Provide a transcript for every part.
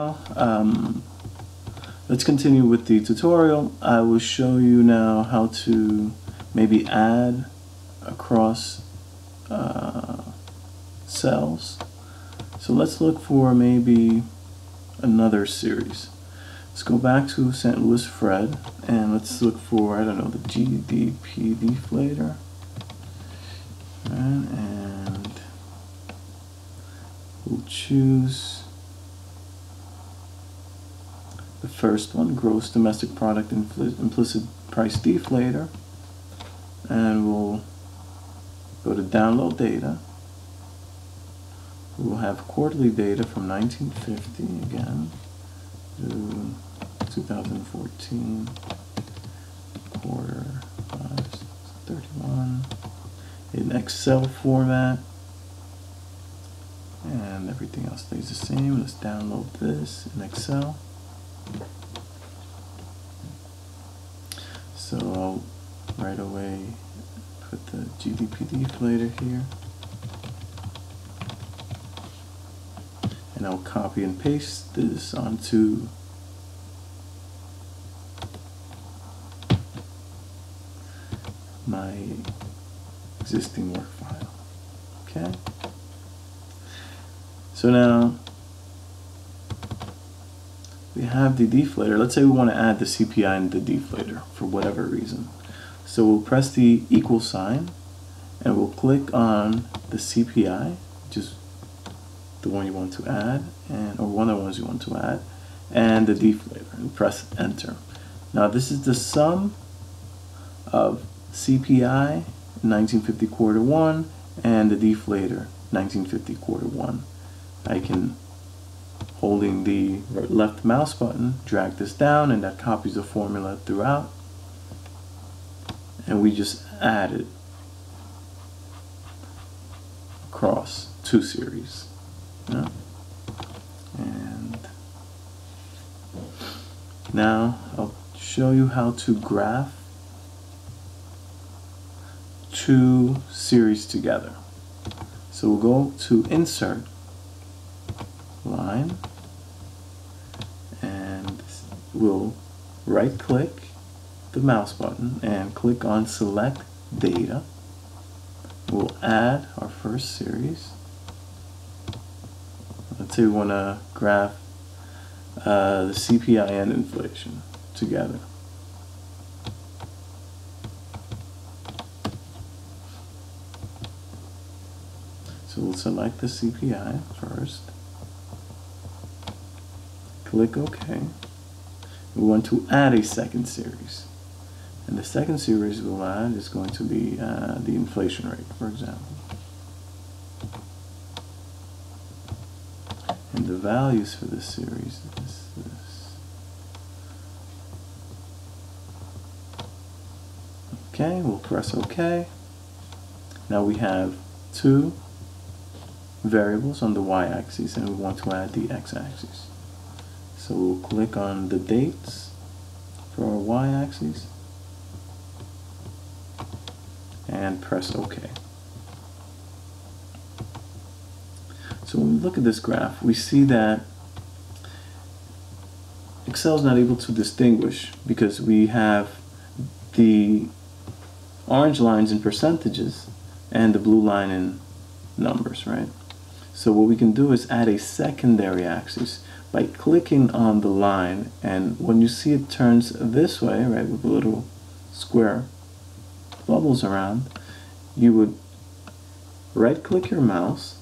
Now, um, let's continue with the tutorial. I will show you now how to maybe add across uh, cells. So let's look for maybe another series. Let's go back to St. Louis Fred and let's look for, I don't know, the GDP deflator. Right, and we'll choose the first one, gross domestic product implicit price deflator. And we'll go to download data. We'll have quarterly data from 1950 again to 2014 quarter 31 in Excel format and everything else stays the same. Let's download this in Excel. So I'll right away put the GDP deflator here. And I'll copy and paste this onto my existing work file. Okay? So now we have the deflator. Let's say we want to add the CPI and the deflator for whatever reason. So we'll press the equal sign and we'll click on the CPI, just the one you want to add, and or one of the ones you want to add, and the deflator, and press enter. Now this is the sum of CPI 1950 quarter one and the deflator 1950 quarter one. I can holding the left mouse button, drag this down and that copies the formula throughout. And we just add it across two series. Yeah. And now I'll show you how to graph two series together. So we'll go to insert line we'll right click the mouse button and click on select data. We'll add our first series. Let's say we want to graph uh, the CPI and inflation together. So we'll select the CPI first. Click OK. We want to add a second series. And the second series we'll add is going to be uh, the inflation rate, for example. And the values for this series is this. Okay, we'll press OK. Now we have two variables on the y-axis and we want to add the x-axis. So we'll click on the dates for our y-axis and press OK. So when we look at this graph, we see that Excel is not able to distinguish because we have the orange lines in percentages and the blue line in numbers, right? So what we can do is add a secondary axis by clicking on the line and when you see it turns this way, right, with a little square bubbles around, you would right click your mouse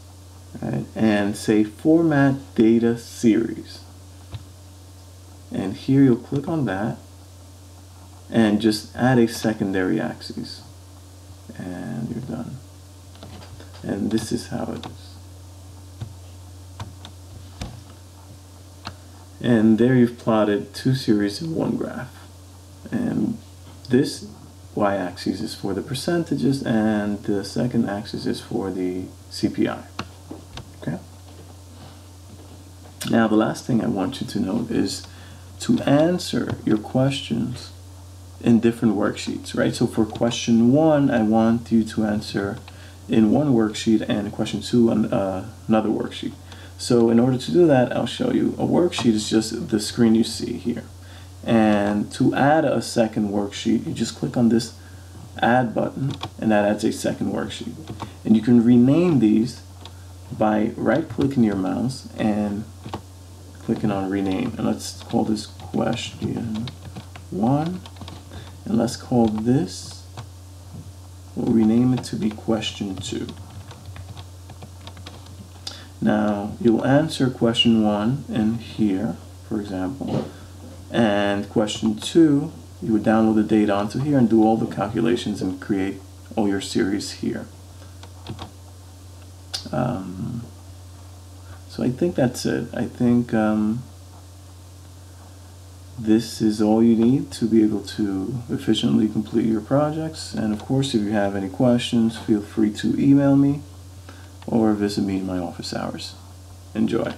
right, and say format data series. And here you'll click on that and just add a secondary axis and you're done. And this is how it is. And there you've plotted two series in one graph. And this y-axis is for the percentages and the second axis is for the CPI. Okay. Now the last thing I want you to note is to answer your questions in different worksheets, right? So for question one, I want you to answer in one worksheet and question two on uh, another worksheet. So in order to do that, I'll show you. A worksheet is just the screen you see here. And to add a second worksheet, you just click on this add button and that adds a second worksheet. And you can rename these by right clicking your mouse and clicking on rename. And let's call this question one. And let's call this, we'll rename it to be question two. Now, you'll answer question one in here, for example, and question two, you would download the data onto here and do all the calculations and create all your series here. Um, so I think that's it. I think um, this is all you need to be able to efficiently complete your projects. And of course, if you have any questions, feel free to email me or visit me in my office hours. Enjoy.